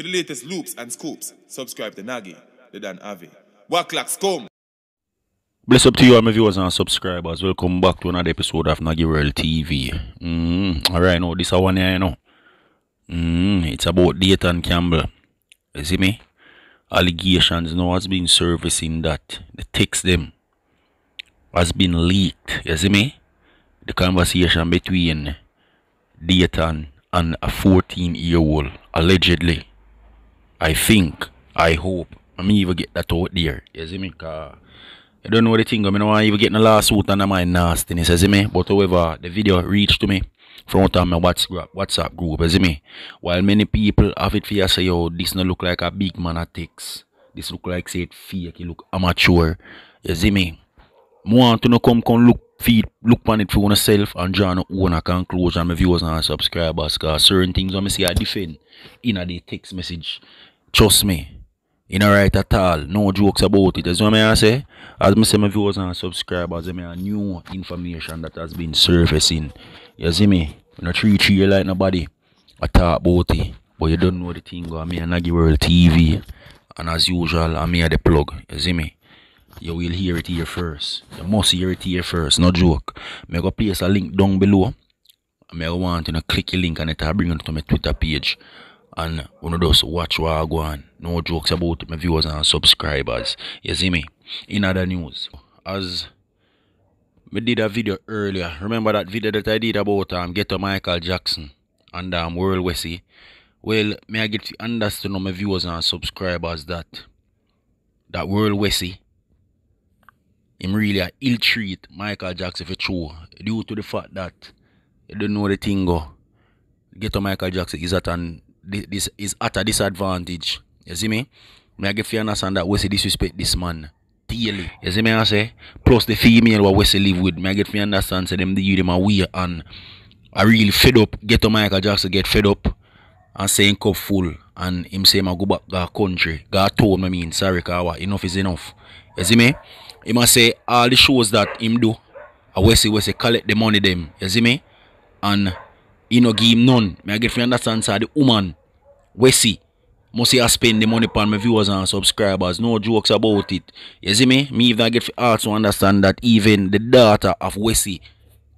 For the latest loops and scoops, subscribe to Naggy, the Dan Avi. Wacklax, come! Bless up to you all my viewers and subscribers. Welcome back to another episode of Naggy World TV. Mm-hmm. Alright, now this is one here, you know. Mm-hmm. It's about Dayton Campbell. You see me? Allegations now has been surfacing that the text them has been leaked. You see me? The conversation between Dayton and a 14 year old allegedly. I think, I hope, I may even get that out there. You see me? Cause you don't know the thing, I mean, I even get in the lawsuit under my nastiness, you see me? But however, the video reached to me from out of my WhatsApp, WhatsApp group, you see me? While many people have it for say, yo, this no look like a big man at text. This look like say it fake, it look amateur. You see me? I want to know come come look feed look on it for yourself and draw no own a conclusion my viewers and subscribers cause certain things when I see I defend in a the text message. Trust me. In a right at all. No jokes about it. As what I say, as I say my viewers and subscribers, I mean new information that has been surfacing. You see me? You know treat you like nobody. I talk about it. But you don't know the thing go I mean Naggy World TV. And as usual, I'm here the plug. You see me? you will hear it here first. You must hear it here first, no joke. Me go place a link down below. Me want you to click the link and it will bring you to my Twitter page. And one of those watch what I go on. No jokes about my viewers and subscribers. You see me? In other news, as we did a video earlier. Remember that video that I did about um Ghetto Michael Jackson and um World Wessy? Well, may I get to understand my viewers and subscribers that that World Wessy him really a ill treat Michael Jackson for true due to the fact that you don't know the thing go. Ghetto Michael Jackson is at an this is at a disadvantage. You see me? Me I get you understand that Wesley disrespect this man. Daily. You see me I say? Plus the female what Wesley live with. Me I get you understand say them the you them are away and I really fed up. Ghetto Michael Jackson get fed up and saying cup full and him say I go back to country. God told me I mean sorry cause enough is enough. You see me? He must say all the shows that him do, I will say, we say collect the money them. You see me? And you know give him none. Me I get to understand sir, the woman we see must say I spend the money upon my viewers and subscribers. No jokes about it. You see me? Me even I get to understand that even the daughter of Wesley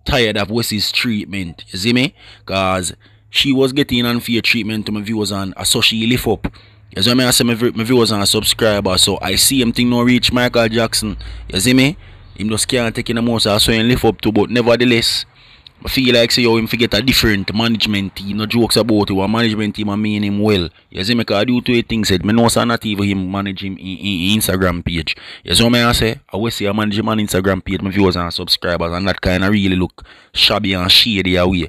tired of Wesley's treatment. You see me? Cause she was getting unfair treatment to my viewers and uh, so she lift up. You see me? I say my, my viewers and subscribers. So I see him thing no reach Michael Jackson. You see me? Him just can't take in the most so him lift up to but nevertheless I feel like say yo him forget a different management team. No jokes about it. What management team I mean him well. You see me cause due to a thing said me know say not even him manage him in, in, in Instagram page. You see what I say? I will say I manage him on Instagram page, my viewers and subscribers and that kinda really look shabby and shady away.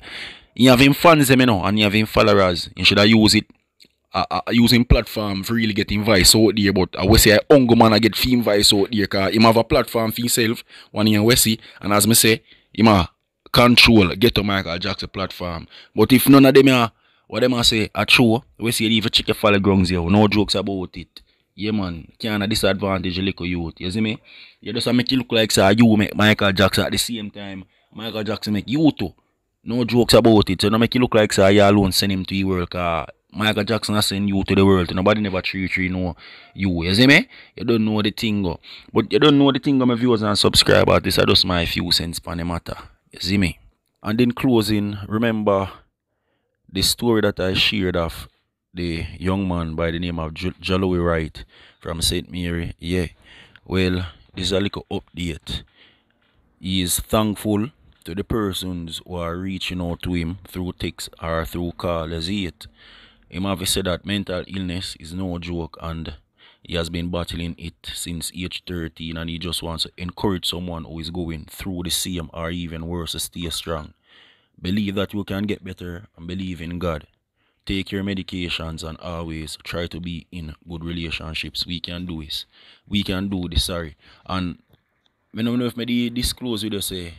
Have him fans them you know and have him followers. You should have use it uh, uh, using platform for really getting voice out there but I will say I ungo man I get film voice out there cause him have a platform for himself one in Wessy and as me say him a control Ghetto Michael Jackson platform but if none of them are what them a say are true we see even check your follow grounds here no jokes about it yeah man can't disadvantage a little youth you see me you just make it look like say you make Michael Jackson at the same time Michael Jackson make you too no jokes about it so no make it look like say you alone send him to the world Michael Jackson has sent you to the world. Nobody never treat you know you. You see me? You don't know the thing. Go. But you don't know the thing oh, my viewers and subscribers. This is just my few cents on the matter. You see me? And in closing, remember the story that I shared of the young man by the name of J- Wright from St. Mary. Yeah. Well, this is a little update. He is thankful to the persons who are reaching out to him through text or through call. As it. Him have said that mental illness is no joke and he has been battling it since age 13 and he just wants to encourage someone who is going through the same or even worse to stay strong. Believe that you can get better and believe in God. Take your medications and always try to be in good relationships. We can do this. We can do this, sorry. And I don't know if me disclose with you say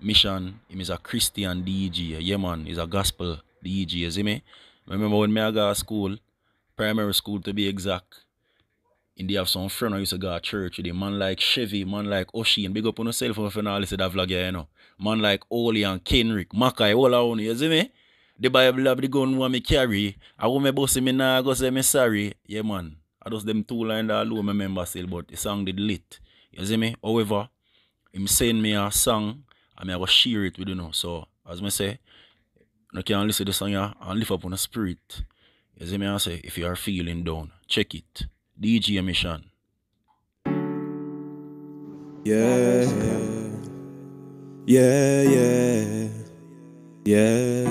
mission him is a Christian DJ. Yeah man, he's a gospel DJ, see me? Remember when I go school, primary school to be exact, and they have some friend I used to go to church with them. Man like Chevy, man like Oshi, and big up on yourself if you know listen that vlog here, you know. Man like Oli and Kenrick, Mackay, all around you see me? The Bible have the gun want me carry. I want me boss me nah go say me sorry. Yeah man. I just them two line that alone me remember still, but the song did lit. You see me? However, him send me a song and me I go share it with you know. So as me say, you can listen to the song here and lift up on the spirit. You see me I say if you are feeling down, check it. DJ Mission. Yeah, yeah, yeah, yeah.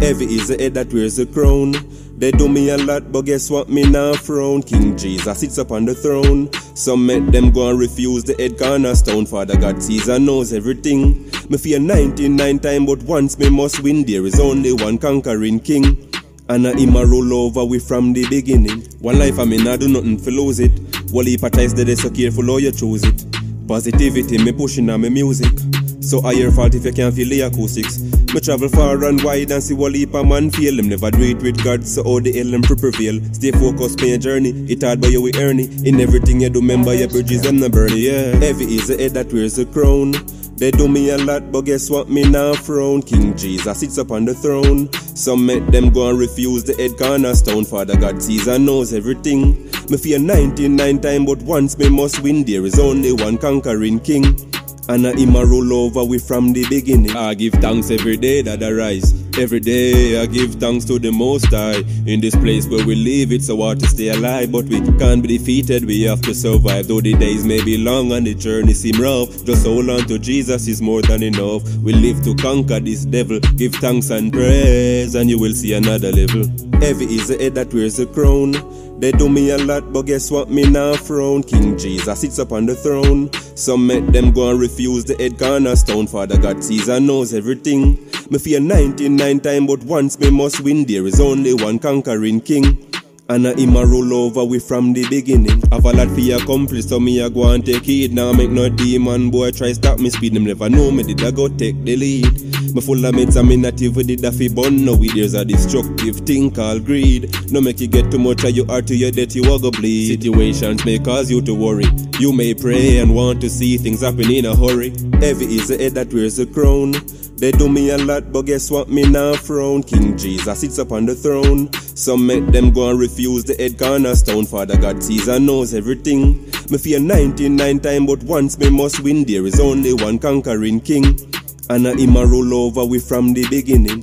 Heavy is the head that wears the crown. They do me a lot, but guess what? Me now frown. King Jesus sits upon the throne. Some make them go and refuse the head cornerstone. Father God sees and knows everything. Me fear 99 time, but once me must win. There is only one conquering king. And I him a roll over we from the beginning. One life I mean I do nothing for lose it. Wall heap of ties that they so careful how you choose it. Positivity me pushing on me music. So I your fault if you can't feel the acoustics. Me travel far and wide and see what heap a man feel. Them never do it with God, so all the hell them prevail. Stay focused on your journey. It hard but you will earn it. In everything you do, remember your bridges them not burn. Yeah, heavy is the head that wears the crown. They do me a lot, but guess what? Me now frown. King Jesus sits upon the throne. Some make them go and refuse the head cornerstone. Father God sees and knows everything. Me fear 99 time, but once me must win. There is only one conquering king. And I him a roll over we from the beginning. I give thanks every day that I rise. Every day I give thanks to the Most High. In this place where we live, it's so hard to stay alive, but we can't be defeated. We have to survive. Though the days may be long and the journey seem rough, just hold on to Jesus is more than enough. We live to conquer this devil. Give thanks and praise, and you will see another level. Heavy is the head that wears the crown. They do me a lot, but guess what? Me now frown. King Jesus sits upon the throne. Some make them go and refuse the head cornerstone. Father God sees and knows everything. Me fear 99 time, but once me must win. There is only one conquering king. And I him a roll over we from the beginning. Have a lot for your accomplish, so me a go and take it. Now make no demon boy try stop me speed. Them never know me did I go take the lead. Me full of mates and me native with the daffy bun. No we there's a destructive thing called greed. No make you get too much of your heart to your death you a go bleed. Situations may cause you to worry. You may pray and want to see things happen in a hurry. Heavy is the head that wears the crown. They do me a lot, but guess what? Me now frown. King Jesus sits upon the throne. Some make them go and refuse the head cornerstone. Father God sees and knows everything. Me fear 99 time, but once me must win. There is only one conquering king. And I him a roll over we from the beginning.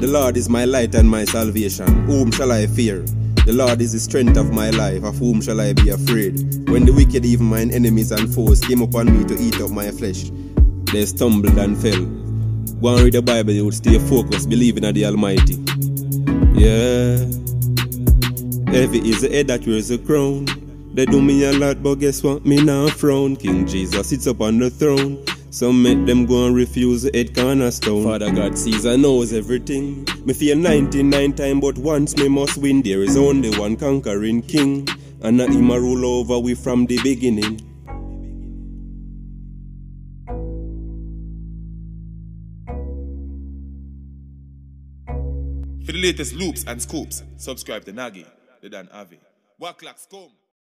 The Lord is my light and my salvation. Whom shall I fear? The Lord is the strength of my life. Of whom shall I be afraid? When the wicked, even mine enemies and foes, came upon me to eat up my flesh, they stumbled and fell. Go and read the Bible, you would stay focused, believing in the Almighty. Yeah. Heavy is the head that wears the crown. They do me a lot, but guess what? Me now frown. King Jesus sits upon the throne. Some make them go and refuse the head cornerstone. Father God sees and knows everything. Me fear 99 time, but once me must win. There is only one conquering king. And not him a rule over we from the beginning. Latest loops and scoops, subscribe to Naggy, the Dan Avi. Waklak, scum.